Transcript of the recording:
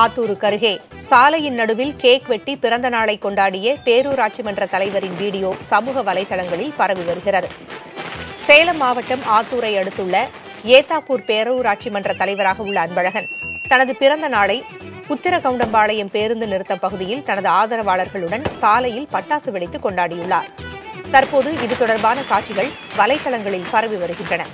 ஆத்தூருக்கு அருகே. சாலையின் நடுவில் கேக் வெட்டி பிறந்த நாளை கொண்டாடிய பேரூராட்சி மன்ற தலைவரின் வீடியோ சமூக வலைதளங்களில் பரவி வருகிறது. சேலம் மாவட்டம் ஆத்தூரை அடுத்துள்ள ஏத்தாப்பூர் பேரூராட்சி மன்ற தலைவராக உள்ள அன்பழகன் தனது பிறந்த நாளை உத்திரகவுண்டம்பாளையம் பேருந்து நிறுத்தம் பகுதியில் தனது ஆதரவாளர்களுடன் சாலையில் பட்டாசு வெடித்து கொண்டாடியுள்ளார். தற்போது இது தொடர்பான காட்சிகள் வலைதளங்களில் பரவி வருகின்றன.